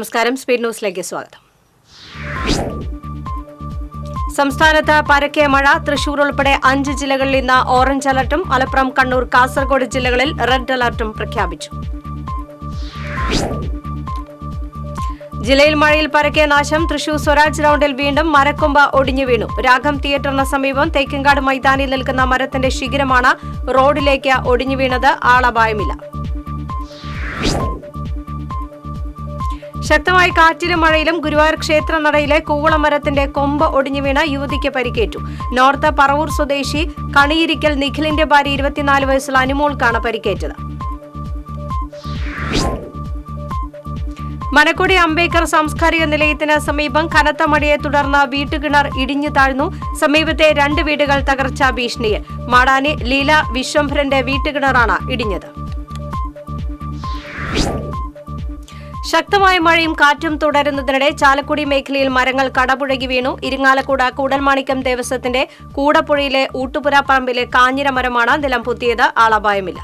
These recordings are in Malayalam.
നമസ്കാരം സ്പീഡ് ന്യൂസിലേക്ക് സ്വാഗതം. സംസ്ഥാനത്ത് പരക്കെ മഴ തൃശൂർ ഉൾപ്പെടെ അഞ്ച് ജില്ലകളിൽ ഇന്ന് ഓറഞ്ച് അലർട്ടും മലപ്പുറം കണ്ണൂർ കാസർഗോഡ് ജില്ലകളിൽ റെഡ് അലർട്ടും പ്രഖ്യാപിച്ചു. ജില്ലയിൽ മഴയിൽ പരക്കെ നാശം തൃശൂർ സ്വരാജ് റൌണ്ടിൽ വീണ്ടും മരക്കൊമ്പ് ഒടിഞ്ഞു വീണു. രാഗം തിയേറ്ററിന് സമീപം തേക്കിങ്കാട് മൈതാനിയിൽ നിൽക്കുന്ന മരത്തിന്റെ ശിഖിരമാണ് റോഡിലേക്ക് ഒടിഞ്ഞു വീണത് ആളപായമില്ല. ശക്തമായ കാറ്റിലും മഴയിലും ഗുരുവായൂർ ക്ഷേത്ര നടയിലെ കൂവളമരത്തിന്റെ കൊമ്പ് ഒടിഞ്ഞു വീണ യുവതിക്ക് പരിക്കേറ്റു. നോർത്ത് പറവൂർ സ്വദേശി കണിയിരിക്കൽ നിഖിലിന്റെ ഭാര്യ ഇരുപത്തിനാല് വയസ്സുള്ള അനുമോൾക്കാണ് പരിക്കേറ്റത്. മനക്കൊടി അംബേദ്കർ സാംസ്കാരിക നിലയത്തിന് സമീപം കനത്ത മഴയെ തുടർന്ന് വീട്ടുകിണർ ഇടിഞ്ഞു താഴ്ന്നു. സമീപത്തെ രണ്ട് വീടുകൾ തകർച്ച ഭീഷണിയിൽ. മാടാനി ലീല വിശ്വംഭരന്റെ വീട്ടുകിണറാണ് ഇടിഞ്ഞത്. ശക്തമായ മഴയും കാറ്റും തുടരുന്നതിനിടെ ചാലക്കുടി മേഖലയിൽ മരങ്ങൾ കടപുഴകി വീണു. ഇരിങ്ങാലക്കുട കൂടൽമാണിക്കം ദേവസ്വത്തിന്റെ കൂടപ്പുഴയിലെ ഊട്ടുപുര പറമ്പിലെ കാഞ്ഞിര മരമാണ് നിലം പൊത്തിയത്. ആളപായമില്ല.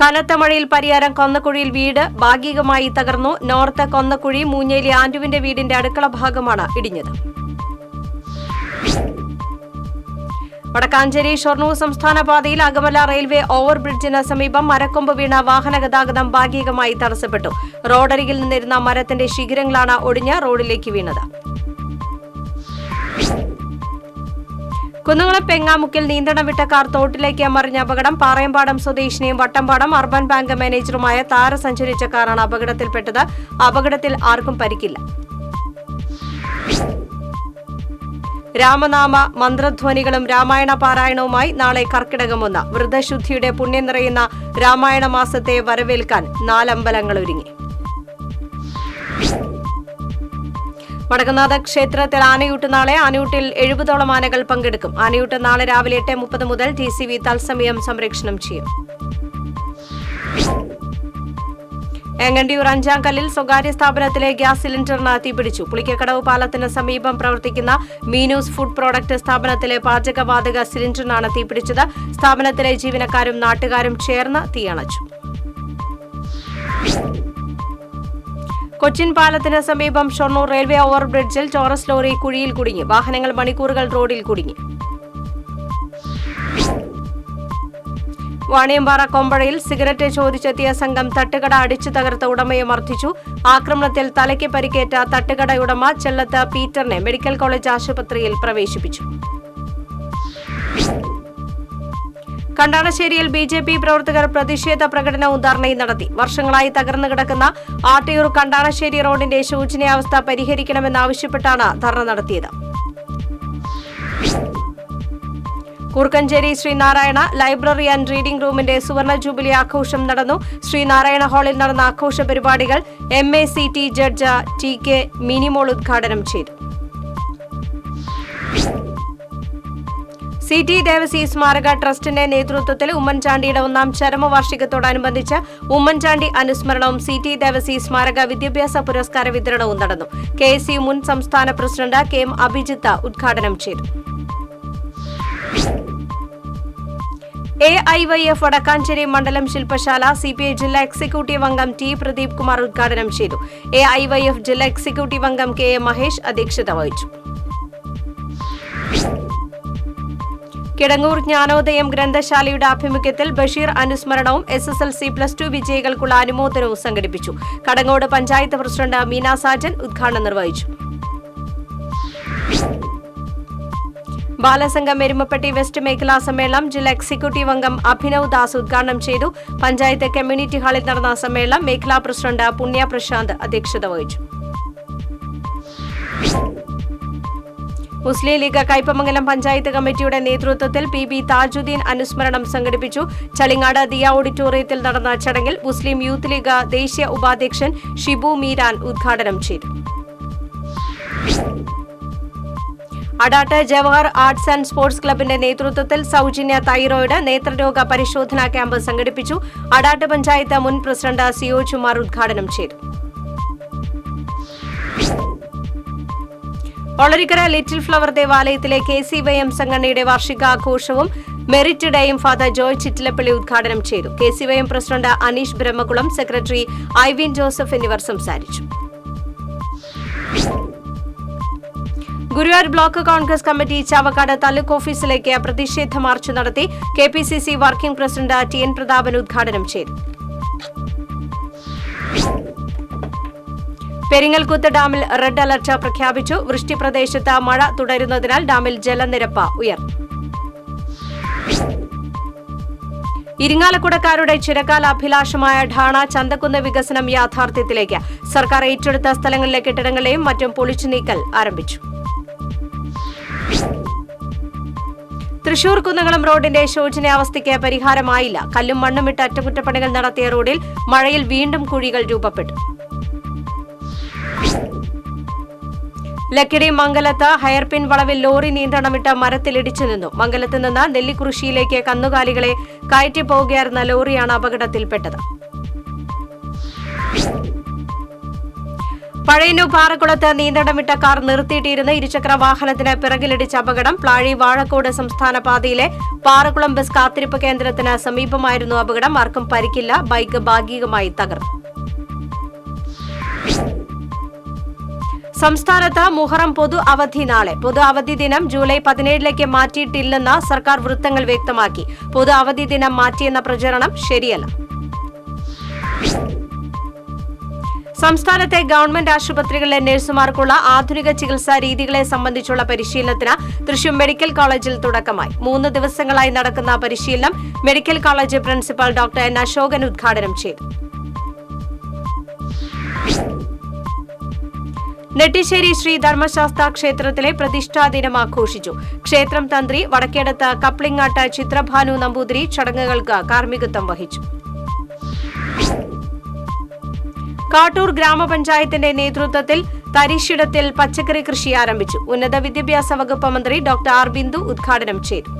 കനത്ത മഴയിൽ പരിയാരം കൊന്നക്കുഴിയിൽ വീട് ഭാഗികമായി തകർന്നു. നോർത്ത് കൊന്നക്കുഴി മൂഞ്ഞേലി ആന്റുവിന്റെ വീടിന്റെ അടുക്കള ഭാഗമാണ് ഇടിഞ്ഞത്. വടക്കാഞ്ചേരി ഷൊർണൂർ സംസ്ഥാന പാതയിൽ അകമല റെയിൽവേ ഓവർബ്രിഡ്ജിന് സമീപം മരക്കൊമ്പ് വീണ വാഹന ഗതാഗതം ഭാഗികമായി തടസ്സപ്പെട്ടു. റോഡരികിൽ നിന്നിരുന്ന മരത്തിന്റെ ശിഖിരങ്ങളാണ് ഒടിഞ്ഞ് റോഡിലേക്ക് വീണത്. കുന്നംകുളം പെങ്ങാമുക്കിൽ നിയന്ത്രണം വിട്ട കാർ തോട്ടിലേക്ക് മറിഞ്ഞ അപകടം പാറയമ്പാടം സ്വദേശിനിയും വട്ടമ്പാടം അർബൻ ബാങ്ക് മാനേജറുമായ താര സഞ്ചരിച്ച കാറാണ് അപകടത്തിൽപ്പെട്ടത്. അപകടത്തിൽ ആർക്കും പരിക്കില്ല. രാമനാമ മന്ത്രധ്വനികളും രാമായണ പാരായണവുമായി നാളെ കർക്കിടകമൊന്ന്. വൃദ്ധശുദ്ധിയുടെ പുണ്യം നിറയുന്ന രാമായണ മാസത്തെ വരവേൽക്കാൻ നാലമ്പലങ്ങൾ ഒരുങ്ങി. വടക്കുന്നാഥ ക്ഷേത്രത്തിൽ ആനയൂട്ട് നാളെ ആനയൂട്ടിൽ എഴുപതോളം ആനകൾ പങ്കെടുക്കും. ആനയൂട്ട് നാളെ രാവിലെ എട്ട് മുപ്പത് മുതൽ ടി സി വി തത്സമയം സംരക്ഷണം ചെയ്യും. എങ്ങണ്ടിയൂർ അഞ്ചാം കല്ലിൽ സ്വകാര്യ സ്ഥാപനത്തിലെ ഗ്യാസ് സിലിണ്ടറിന് തീപിടിച്ചു. പുളിക്കക്കടവ് പാലത്തിന് സമീപം പ്രവർത്തിക്കുന്ന മീനൂസ് ഫുഡ് പ്രോഡക്റ്റ് സ്ഥാപനത്തിലെ പാചകവാതക സിലിണ്ടറിനാണ് തീപിടിച്ചത്. സ്ഥാപനത്തിലെ ജീവനക്കാരും നാട്ടുകാരും ചേർന്ന് തീയണച്ചു. കൊച്ചിൻ പാലത്തിന് സമീപം ഷൊർണൂർ റെയിൽവേ ഓവർബ്രിഡ്ജിൽ ടോറസ് ലോറി കുഴിയിൽ കുടുങ്ങി. വാഹനങ്ങൾ മണിക്കൂറുകൾ റോഡിൽ കുടുങ്ങി. വാണിയമ്പാറ കൊമ്പഴയിൽ സിഗരറ്റ് ചോദിച്ചെത്തിയ സംഘം തട്ടുകട അടിച്ചു തകർത്ത ഉടമയെ മർദ്ദിച്ചു. ആക്രമണത്തിൽ തലയ്ക്ക് പരിക്കേറ്റ തട്ടുകട ഉടമ ചെല്ലത്ത് പീറ്ററിനെ മെഡിക്കൽ കോളേജ് ആശുപത്രിയിൽ പ്രവേശിപ്പിച്ചു. കണ്ടാണശ്ശേരിയിൽ ബി ജെ പി പ്രവർത്തകർ പ്രതിഷേധ പ്രകടനവും ധർണയും നടത്തി. വർഷങ്ങളായി തകർന്നു കിടക്കുന്ന ആട്ടയൂർ കണ്ടാണശ്ശേരി റോഡിന്റെ ശോചനീയാവസ്ഥ പരിഹരിക്കണമെന്നാവശ്യപ്പെട്ടാണ് ധർണ നടത്തിയത്. Koorkkancheri Sreenarayana library and reading റൂമിന്റെ സുവർണ ജൂബിലി ആഘോഷം നടന്നു. ശ്രീനാരായണ ഹാളിൽ നടന്ന ആഘോഷ പരിപാടികൾ M A C T judge T K Minimol ഉദ്ഘാടനം ചെയ്തു. സി ടി ദേവസി സ്മാരക ട്രസ്റ്റിന്റെ നേതൃത്വത്തിൽ ഉമ്മൻചാണ്ടിയുടെ ഒന്നാം ചരമവാർഷികത്തോടനുബന്ധിച്ച് ഉമ്മൻചാണ്ടി അനുസ്മരണവും സി ടി ദേവസി സ്മാരക വിദ്യാഭ്യാസ പുരസ്കാര വിതരണവും നടന്നു. കെ മുൻ സംസ്ഥാന പ്രസിഡന്റ് കെ എം അഭിജിത്ത് ഉദ്ഘാടനം ചെയ്തു. A I Y F Vadakkanchery മണ്ഡലം ശില്പശാല സി പി ഐ ജില്ലാ എക്സിക്യൂട്ടീവ് അംഗം ടി പ്രദീപ് കുമാർ ഉദ്ഘാടനം ചെയ്തു. എ ഐ വൈ എഫ് ജില്ലാ എക്സിക്യൂട്ടീവ് അംഗം കെ എ മഹേഷ് അധ്യക്ഷത വഹിച്ചു. കിടങ്ങൂർ ജ്ഞാനോദയം ഗ്രന്ഥശാലയുടെ ആഭിമുഖ്യത്തിൽ Basheer അനുസ്മരണവും S S L C plus two വിജയികൾക്കുള്ള അനുമോദനവും സംഘടിപ്പിച്ചു. കടങ്ങോട് പഞ്ചായത്ത് പ്രസിഡന്റ് മീന സാജൻ ഉദ്ഘാടനം നിർവഹിച്ചു. ബാലസംഘം എരുമപ്പെട്ടി വെസ്റ്റ് മേഖലാ സമ്മേളനം ജില്ലാ എക്സിക്യൂട്ടീവ് അംഗം അഭിനവ് ദാസ് ഉദ്ഘാടനം ചെയ്തു. പഞ്ചായത്ത് കമ്മ്യൂണിറ്റി ഹാളിൽ നടന്ന സമ്മേളനം മേഖലാ പ്രസിഡന്റ് പുണ്യ പ്രശാന്ത് അധ്യക്ഷത വഹിച്ചു. മുസ്ലിം ലീഗ് കയ്പമംഗലം പഞ്ചായത്ത് കമ്മിറ്റിയുടെ നേതൃത്വത്തിൽ പി ബി താജുദ്ദീൻ അനുസ്മരണം സംഘടിപ്പിച്ചു. ചളിങ്ങാട് ദിയ ഓഡിറ്റോറിയത്തിൽ നടന്ന ചടങ്ങിൽ മുസ്ലിം യൂത്ത് ലീഗ് ദേശീയ ഉപാധ്യക്ഷൻ ഷിബു മീരാൻ ഉദ്ഘാടനം ചെയ്തു. Adat Jawahar arts and sports ക്ലബിന്റെ നേതൃത്വത്തിൽ സൗജന്യ തൈറോയ്ഡ് നേത്രരോഗ പരിശോധനാ ക്യാമ്പ് സംഘടിപ്പിച്ചു. അടാട്ട് പഞ്ചായത്ത് മുൻ പ്രസിഡന്റ് സിയോജ് കുമാർ ഉദ്ഘാടനം ചെയ്തു. ഒളരിക്കര ലിറ്റിൽ ഫ്ലവർ ദേവാലയത്തിലെ കെ സി വൈ എം സംഘടനയുടെ വാർഷികാഘോഷവും മെറിറ്റ് ഡേയും ഫാദർ ജോയ് ചിറ്റിലപ്പള്ളി ഉദ്ഘാടനം ചെയ്തു. K C Y M president Aneesh Brahmakulam secretary Ivin Joseph എന്നിവർ സംസാരിച്ചു. ഗുരുവായൂർ ബ്ലോക്ക് കോൺഗ്രസ് കമ്മിറ്റി ചാവക്കാട് താലൂക്ക് ഓഫീസിലേക്ക് പ്രതിഷേധ മാർച്ച് നടത്തി K P C C working president T N Prathapan ഉദ്ഘാടനം ചെയ്തു. പെരിങ്ങൽകുത്ത് ഡാമിൽ റെഡ് അലർട്ട് പ്രഖ്യാപിച്ചു. വൃഷ്ടി പ്രദേശത്ത് മഴ തുടരുന്നതിനാൽ ഡാമിൽ ജലനിരപ്പ് ഉയർന്നു. ഇരിങ്ങാലക്കുടക്കാരുടെ ചിരകാല അഭിലാഷമായ ഠാണ ചന്തക്കുന്ന് വികസനം യാഥാർത്ഥ്യത്തിലേക്ക്. സർക്കാർ ഏറ്റെടുത്ത സ്ഥലങ്ങളിലെ കെട്ടിടങ്ങളെയും മറ്റും പൊളിച്ചു നീക്കൽ ആരംഭിച്ചു. തൃശൂർ കുന്നംകുളം റോഡിന്റെ ശോചനീയാവസ്ഥയ്ക്ക് പരിഹാരമായില്ല. കല്ലും മണ്ണും ഇട്ട് അറ്റകുറ്റപ്പണികൾ നടത്തിയ റോഡിൽ മഴയിൽ വീണ്ടും കുഴികൾ രൂപപ്പെട്ടു. ലക്കിടി മംഗലത്ത് ഹയർപിൻ വളവിൽ ലോറി നിയന്ത്രണമിട്ട് മരത്തിലിടിച്ചു നിന്നു. മംഗലത്ത് നിന്ന് നെല്ലിക്കുറിശിയിലേക്ക് കന്നുകാലികളെ കയറ്റി പോവുകയായിരുന്ന ലോറിയാണ് അപകടത്തിൽപ്പെട്ടത്. പഴയന്നൂർ പാറക്കുളത്ത് നിയന്ത്രണമിട്ട കാർ നിർത്തിയിട്ടിരുന്ന ഇരുചക്ര വാഹനത്തിന് പിറകിലിടിച്ച അപകടം പ്ലാഴി വാഴക്കോട് സംസ്ഥാന പാതയിലെ പാറക്കുളം ബസ് കാത്തിരിപ്പ് കേന്ദ്രത്തിന് സമീപമായിരുന്നു അപകടം. ആർക്കും പരിക്കില്ല. ബൈക്ക് ഭാഗികമായി തകർന്നു. സംസ്ഥാനത്ത് മുഹറം പൊതു അവധി നാളെ. പൊതു അവധി ദിനം ജൂലൈ പതിനേഴിലേക്ക് മാറ്റിയിട്ടില്ലെന്ന് സർക്കാർ വൃത്തങ്ങൾ വ്യക്തമാക്കി. പൊതു അവധി ദിനം മാറ്റിയെന്ന പ്രചരണം ശരിയല്ല. സംസ്ഥാനത്തെ ഗവൺമെന്റ് ആശുപത്രികളിലെ നഴ്സുമാർക്കുള്ള ആധുനിക ചികിത്സാ രീതികളെ സംബന്ധിച്ചുള്ള പരിശീലനത്തിന് തൃശൂർ മെഡിക്കൽ കോളേജിൽ തുടക്കമായി. മൂന്ന് ദിവസങ്ങളായി നടക്കുന്ന പരിശീലനം medical college principal doctor N Ashokan ഉദ്ഘാടനം ചെയ്തു. നെട്ടിശ്ശേരി ശ്രീ ധർമ്മശാസ്ത്ര ക്ഷേത്രത്തിലെ പ്രതിഷ്ഠാ ദിനം ആഘോഷിച്ചു. ക്ഷേത്രം തന്ത്രി വടക്കേടത്ത് കപ്ലിങ്ങാട്ട് ചിത്രഭാനു നമ്പൂതിരി ചടങ്ങുകൾക്ക് കാർമ്മികത്വം വഹിച്ചു. കാട്ടൂർ ഗ്രാമപഞ്ചായത്തിന്റെ നേതൃത്വത്തിൽ തരിശിടത്തിൽ പച്ചക്കറി കൃഷി ആരംഭിച്ചു. ഉന്നത വിദ്യാഭ്യാസ വകുപ്പ് മന്ത്രി ഡോക്ടർ ആർ ബിന്ദു ഉദ്ഘാടനം ചെയ്തു.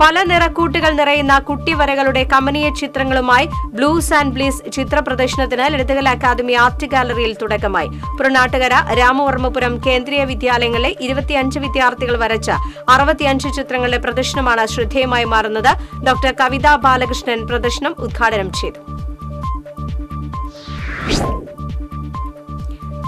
പല നിറക്കൂട്ടുകൾ നിറയുന്ന കുട്ടിവരകളുടെ കമനീയ ചിത്രങ്ങളുമായി ബ്ലൂസ് ആൻഡ് ബ്ലീസ് ചിത്ര പ്രദർശനത്തിന് ലളിതകല അക്കാദമി ആർട്ട് ഗാലറിയിൽ തുടക്കമായി. പുറനാട്ടുകര രാമവർമ്മപുരം കേന്ദ്രീയ വിദ്യാലയങ്ങളിലെ ഇരുപത്തിയഞ്ച് വിദ്യാർത്ഥികൾ വരച്ച അറുപത്തിയഞ്ച് ചിത്രങ്ങളുടെ പ്രദർശനമാണ് ശ്രദ്ധേയമായി മാറുന്നത്. ഡോക്ടർ കവിത ബാലകൃഷ്ണൻ പ്രദർശനം ഉദ്ഘാടനം ചെയ്തു.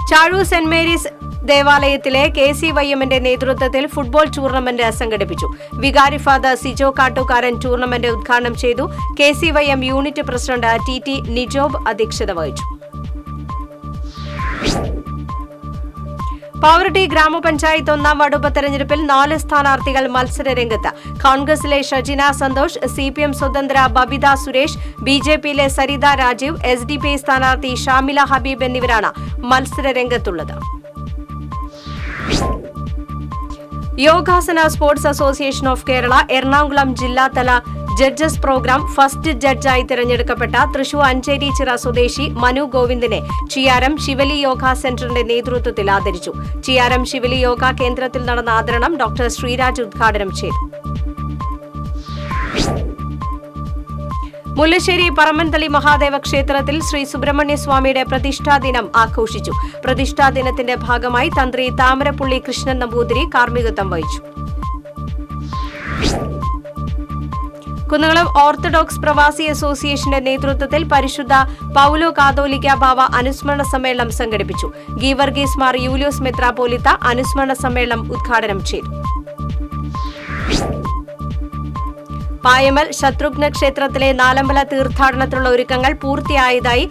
ചാഴൂർ സെന്റ് മേരീസ് ദേവാലയത്തിലെ കെ സി വൈ എമ്മിന്റെ നേതൃത്വത്തിൽ ഫുട്ബോൾ ടൂർണമെന്റ് സംഘടിപ്പിച്ചു. വികാരി ഫാദർ സിജോ കാട്ടുകാരൻ ടൂർണമെന്റ് ഉദ്ഘാടനം ചെയ്തു. K C Y M unit president T T Nijob അധ്യക്ഷത വഹിച്ചു. പാവറട്ടി ഗ്രാമപഞ്ചായത്ത് ഒന്നാം വാർഡ് ഉപതെരഞ്ഞെടുപ്പിൽ നാല് സ്ഥാനാർത്ഥികൾ മത്സര രംഗത്ത് കോൺഗ്രസിലെ Shajina Santhosh C P M സ്വതന്ത്ര ബബിത സുരേഷ് ബി ജെ പിയിലെ Saritha Rajeev S D P സ്ഥാനാർത്ഥി ഷാമില ഹബീബ് എന്നിവരാണ് മത്സര yogasana sports association of Kerala Ernakulam ജില്ലാതല ജഡ്ജസ് പ്രോഗ്രാം ഫസ്റ്റ് ജഡ്ജായി തിരഞ്ഞെടുക്കപ്പെട്ട തൃശൂർ അഞ്ചേരി ചിറ സ്വദേശി മനു ഗോവിന്ദിനെ ചിയാരം ശിവലി യോഗ സെന്ററിന്റെ നേതൃത്വത്തിൽ ആദരിച്ചു. ചിയാരം ശിവലി യോഗ കേന്ദ്രത്തിൽ നടന്ന ആദരണം ഡോക്ടർ ശ്രീരാജ് ഉദ്ഘാടനം ചെയ്തു. മുല്ലശ്ശേരി പറമ്പൻതളി മഹാദേവ ക്ഷേത്രത്തിൽ ശ്രീ സുബ്രഹ്മണ്യ സ്വാമിയുടെ പ്രതിഷ്ഠാ ദിനം ആഘോഷിച്ചു. പ്രതിഷ്ഠാ ദിനത്തിന്റെ ഭാഗമായി തന്ത്രി താമരപ്പുള്ളി കൃഷ്ണൻ നമ്പൂതിരി കാർമ്മികത്വം വഹിച്ചു. കുന്നംകുളം ഓർത്തഡോക്സ് പ്രവാസി അസോസിയേഷന്റെ നേതൃത്വത്തിൽ പരിശുദ്ധ പൌലോ കാതോലിക്ക ബാവ അനുസ്മരണ സമ്മേളനം സംഘടിപ്പിച്ചു. ഗീവർഗീസ് മാർ യൂലിയോസ് മെത്രാപോലിത്ത അനുസ്മരണ സമ്മേളനം ഉദ്ഘാടനം ചെയ്തു. പായമൽ ശത്രുഘ്ന ക്ഷേത്രത്തിലെ നാലമ്പല തീർത്ഥാടനത്തിനുള്ള ഒരുക്കങ്ങൾ പൂർത്തിയായതായി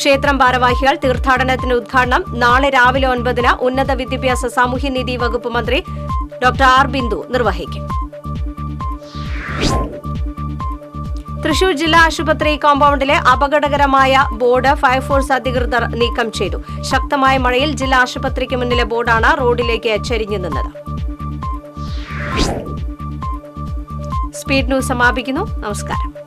ക്ഷേത്രം ഭാരവാഹികൾ തീർത്ഥാടനത്തിന്റെ ഉദ്ഘാടനം. നാളെ രാവിലെ ഒൻപതിന് ഉന്നത വിദ്യാഭ്യാസ സാമൂഹ്യനീതി വകുപ്പ് മന്ത്രി ഡോക്ടർ ആർ ബിന്ദു നിർവഹിക്കും. തൃശൂർ ജില്ലാ ആശുപത്രി കോമ്പൗണ്ടിലെ അപകടകരമായ ബോർഡ് ഫയർഫോഴ്സ് അധികൃതർ നീക്കം ചെയ്തു. ശക്തമായ മഴയിൽ ജില്ലാ ആശുപത്രിക്ക് മുന്നിലെ ബോർഡാണ് റോഡിലേക്ക് ചരിഞ്ഞു നിന്നത്. സ്പീഡ് ന്യൂസ് സമാപിക്കുന്നു. നമസ്കാരം.